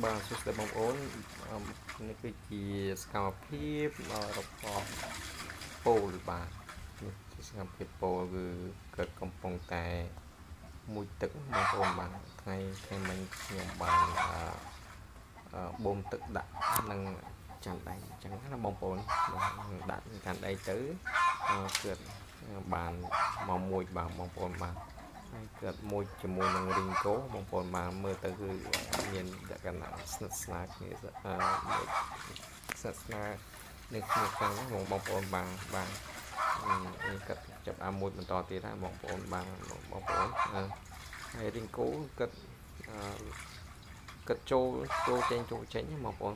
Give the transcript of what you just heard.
បាទសួស្តីបងប្អូនអឺនេះគឺជាសកម្មភាពរបស់ពោលបាទនេះជាសកម្មភាពពោលគឺកើតកំពុងតែមួយទឹកបងប្អូនបាទថ្ងៃថ្ងៃមិញខ្ញុំបានអឺអឺបូមទឹកដាក់នឹងចាន់ដៃអញ្ចឹងណាបងប្អូនដាក់ចាន់ដៃទៅគឺបានមកមួយបាទបងប្អូនបាទ ហើយកើតមួយជាមួយនឹងរីងកូបងប្អូនបានមើលទៅគឺមានលក្ខណៈស្និទ្ធស្នាលគ្នាអឺស្និទ្ធស្នាលនឹងគ្នាខ្លាំងបងបងប្អូនបានបាននេះកាត់ចាប់អាមួយបន្តទៀតហើយបងប្អូនបានបងប្អូនហើយរីងកូកាត់អឺកាត់ចូលចូលចេញចូលចេញបងប្អូន